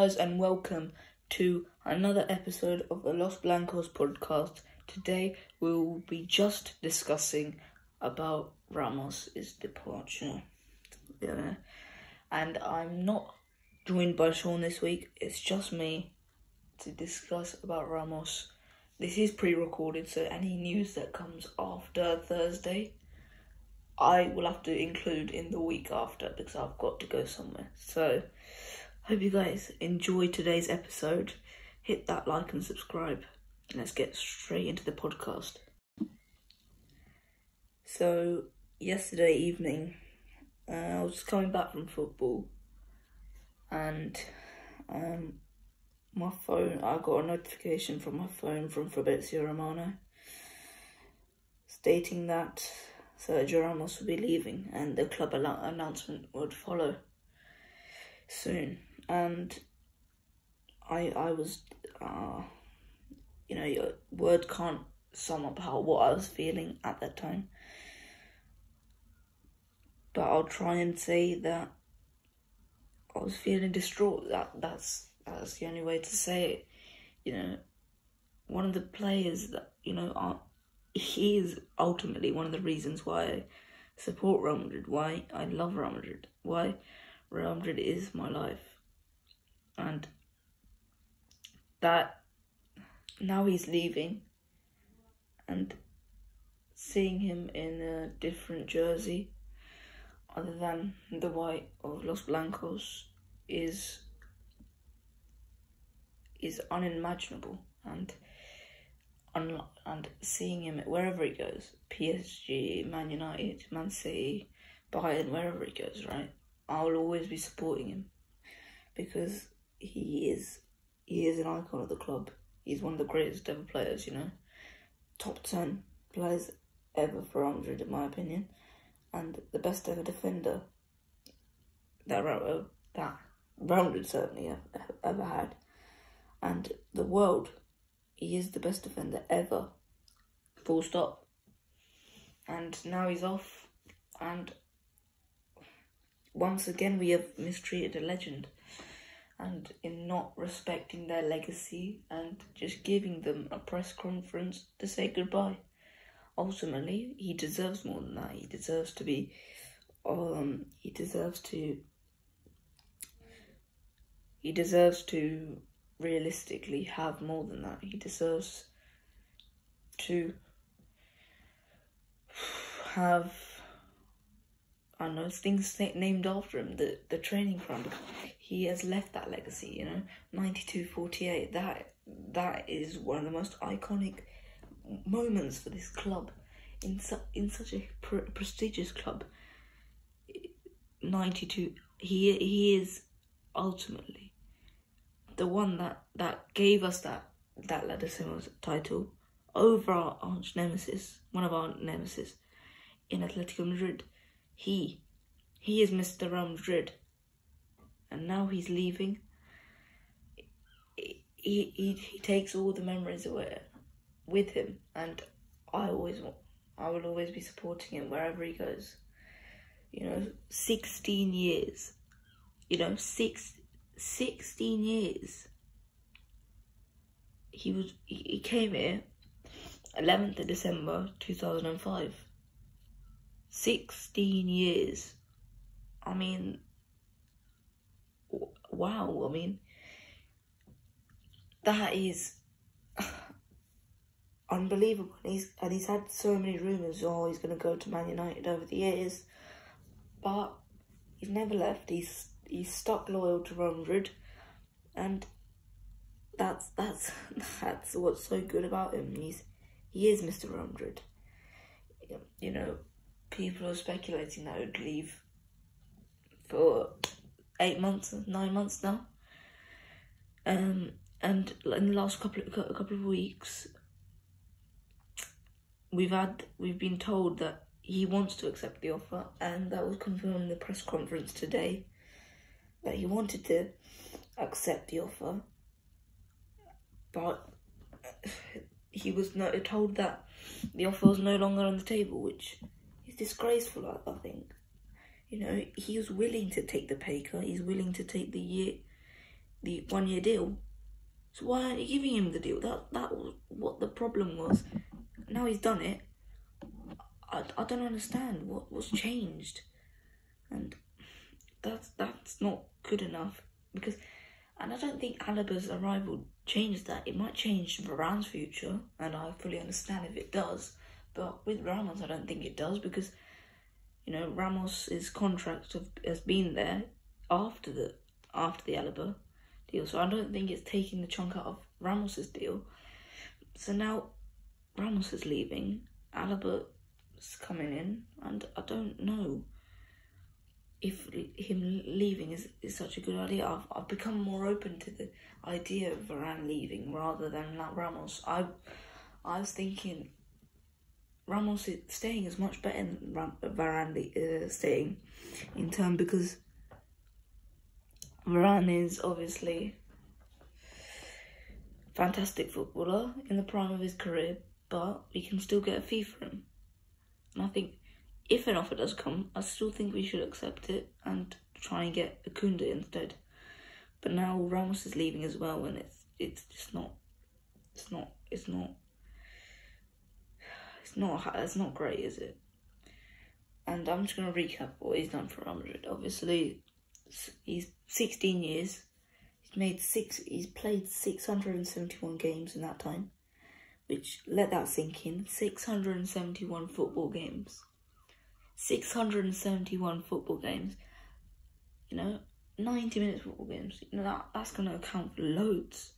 Guys, and welcome to another episode of the Los Blancos podcast. Today, we will be just discussing about Ramos's departure. Yeah. And I'm not joined by Sean this week, it's just me to discuss about Ramos. This is pre recorded, so any news that comes after Thursday, I will have to include in the week after because I've got to go somewhere. So, hope you guys enjoy today's episode. Hit that like and subscribe. Let's get straight into the podcast. So, yesterday evening, uh, I was coming back from football and um, my phone, I got a notification from my phone from Fabrizio Romano stating that Sergio Ramos would be leaving and the club announcement would follow soon. And I, I was, uh, you know, your word can't sum up how what I was feeling at that time. But I'll try and say that I was feeling distraught. That that's that's the only way to say it. You know, one of the players that you know are, he is ultimately one of the reasons why I support Real Madrid. Why I love Real Madrid. Why Real Madrid is my life, and that now he's leaving, and seeing him in a different jersey other than the white of Los Blancos is is unimaginable and un- and seeing him wherever he goes PSG Man United Man City Bayern wherever he goes right I'll always be supporting him because he is he is an icon of the club he's one of the greatest ever players you know top 10 players ever for 100 in my opinion and the best ever defender that uh, that Rounded certainly ever had, and the world. He is the best defender ever. Full stop. And now he's off, and once again we have mistreated a legend, and in not respecting their legacy and just giving them a press conference to say goodbye ultimately he deserves more than that. He deserves to be um he deserves to he deserves to realistically have more than that. He deserves to have I know things named after him. The the training ground. He has left that legacy. You know, ninety two forty eight. That that is one of the most iconic moments for this club in su- in such a pr- prestigious club. 92 he he is ultimately the one that that gave us that that La Decima title over our arch nemesis, one of our nemesis in Atletico Madrid. He he is Mr. Real Madrid. And now he's leaving. He, he, he takes all the memories away with him and I always I will always be supporting him wherever he goes. You know, 16 years. You know, six, 16 years. He was he came here 11th of December 2005. 16 years. I mean, wow. I mean, that is unbelievable. And he's and he's had so many rumours. Oh, he's going to go to Man United over the years, but he's never left. He's he's stuck loyal to Madrid, and that's that's that's what's so good about him. He's he is Mr. Madrid. You know, people are speculating that he'd leave for eight months, nine months now. Um, and in the last couple of, couple of weeks, we've had we've been told that he wants to accept the offer, and that was confirmed in the press conference today that he wanted to accept the offer, but he was no, told that the offer was no longer on the table, which is disgraceful. I, I think, you know, he was willing to take the pay cut. He's willing to take the year, the one year deal. So why aren't you giving him the deal? That that was what the problem was. Now he's done it. I, I don't understand what was changed, and that's that's not good enough because, and I don't think Alaba's arrival changed that. It might change Varane's future, and I fully understand if it does. But with Ramos, I don't think it does because, you know, Ramos's contract have, has been there after the after the Alaba deal, so I don't think it's taking the chunk out of Ramos's deal. So now Ramos is leaving, Alaba's coming in, and I don't know if him leaving is, is such a good idea. I've, I've become more open to the idea of Varane leaving rather than Ramos. I I was thinking Ramos staying is much better than Ram, Varane uh, staying in turn because Varane is obviously fantastic footballer in the prime of his career, but we can still get a fee for him. And I think if an offer does come, I still think we should accept it and try and get Akunda instead. But now Ramos is leaving as well, and it's it's just not, it's not, it's not, it's not, it's not great, is it? And I'm just gonna recap what he's done for Real Madrid. Obviously, he's 16 years. He's made six. He's played 671 games in that time, which let that sink in. 671 football games. 671 football games. You know, 90 minutes football games. You know that that's gonna account for loads.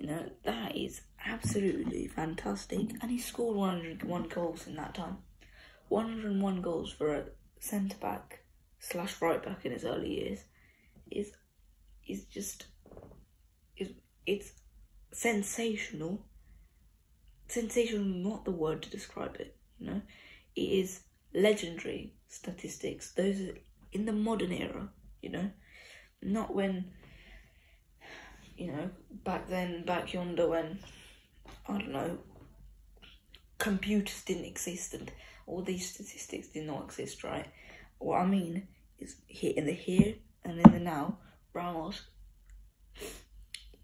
You know that is absolutely fantastic, and he scored 101 goals in that time. 101 goals for a centre back slash right back in his early years is is just is it's sensational. Sensational, not the word to describe it. You know, it is legendary statistics. Those are in the modern era. You know, not when you know back then, back yonder when I don't know computers didn't exist and all these statistics did not exist, right? What I mean is here in the here and in the now, Ramos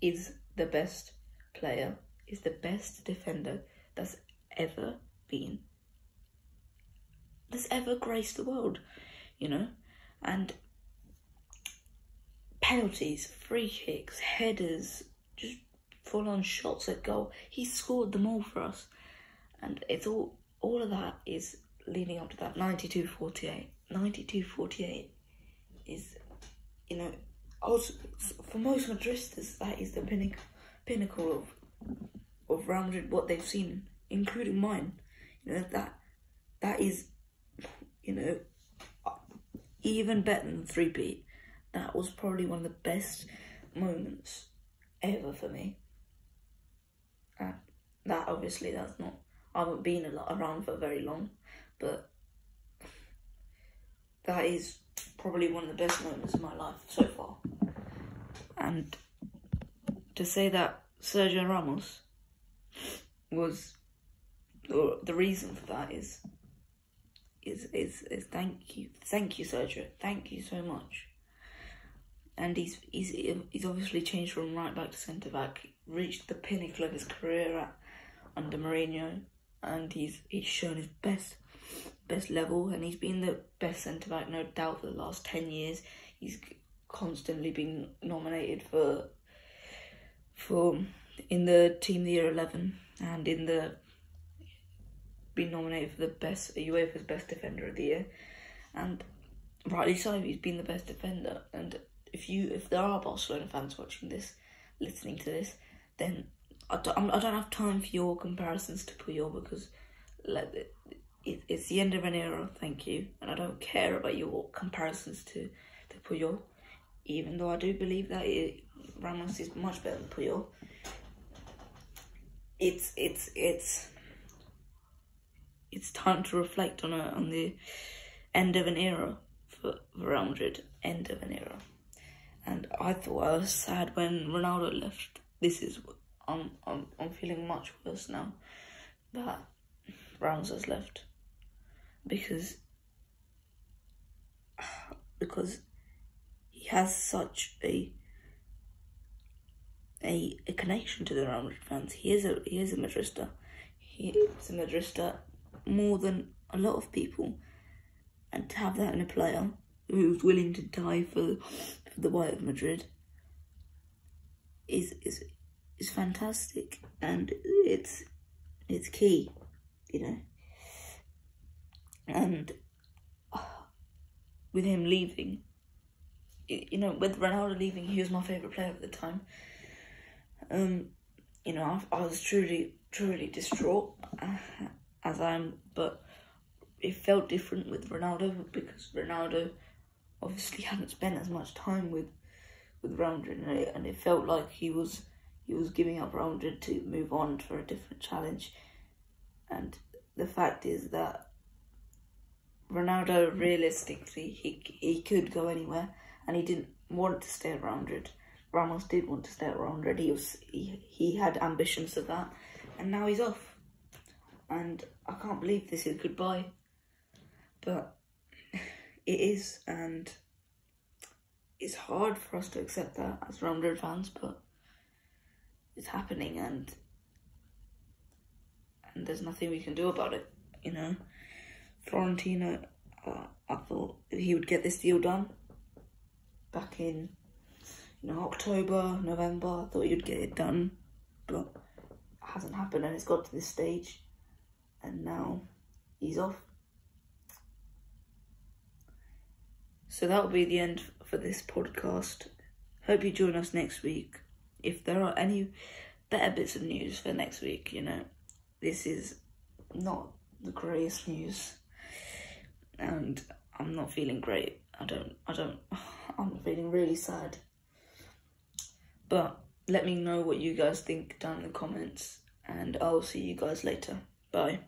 is the best player, is the best defender that's ever been, that's ever graced the world, you know? And penalties, free kicks, headers, just full on shots at goal. He scored them all for us. And it's all all of that is leading up to that 92 48. 92 48 is, you know, also for most Madristas, that is the pinnacle, pinnacle of of Real Madrid, what they've seen, including mine. You know, that that is, you know, even better than 3 beat. That was probably one of the best moments ever for me. And that obviously, that's not, I haven't been around for very long, but that is probably one of the best moments of my life so far. And to say that Sergio Ramos was the reason for that is is is is thank you thank you Sergio thank you so much and he's he's he's obviously changed from right back to centre back reached the pinnacle of his career at, under Mourinho and he's he's shown his best best level, and he's been the best centre back, no doubt, for the last ten years. He's constantly been nominated for for in the team of the year eleven and in the been nominated for the best UEFA's best defender of the year, and rightly so. He's been the best defender, and if you if there are Barcelona fans watching this, listening to this, then I don't, I don't have time for your comparisons to Puyol because like it, it's the end of an era, thank you. And I don't care about your comparisons to, to Puyol, even though I do believe that it, Ramos is much better than Puyol. It's it's it's it's time to reflect on a, on the end of an era for, for Real Madrid, end of an era. And I thought I was sad when Ronaldo left. This is I'm I'm I'm feeling much worse now that Ramos has left because because he has such a a, a connection to the Real Madrid fans. He is a he is a Madrista. He is a Madrista more than a lot of people, and to have that in a player who's willing to die for for the white of Madrid is is is fantastic, and it's it's key, you know. And with him leaving, you know, with Ronaldo leaving, he was my favorite player at the time. Um, you know, I, I was truly, truly distraught, uh, as I am, but it felt different with Ronaldo because Ronaldo obviously hadn't spent as much time with with Madrid, and it, and it felt like he was he was giving up Madrid to move on for a different challenge. And the fact is that Ronaldo realistically he he could go anywhere, and he didn't want to stay at Madrid. Ramos did want to stay at Madrid. He was he, he had ambitions of that, and now he's off. And I can't believe this is goodbye, but it is, and it's hard for us to accept that as Madrid fans, but it's happening, and and there's nothing we can do about it. You know, Florentino, uh, I thought he would get this deal done back in you know October, November. I thought he'd get it done, but it hasn't happened, and it's got to this stage, and now he's off. So that'll be the end for this podcast. Hope you join us next week. If there are any better bits of news for next week, you know, this is not the greatest news, and I'm not feeling great. I don't, I don't, I'm feeling really sad. But let me know what you guys think down in the comments, and I'll see you guys later. Bye.